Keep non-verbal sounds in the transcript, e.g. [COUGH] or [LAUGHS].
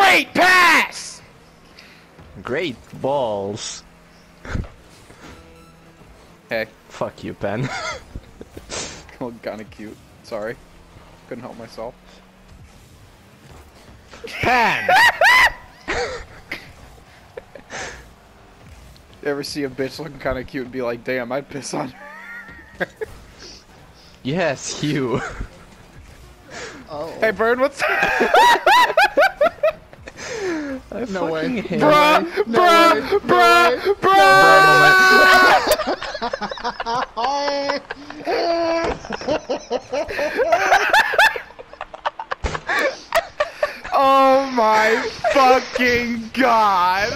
Great pass! Great balls. Hey, Fuck you, Ben. [LAUGHS] look kinda cute. Sorry. Couldn't help myself. Pan! [LAUGHS] You ever see a bitch looking kinda cute and be like, damn, I'd piss on her. yes, you. Oh. Hey, Bird, what's [LAUGHS] I No way. Bruh, it. bruh, way, no bruh, way. [LAUGHS] Oh my fucking god!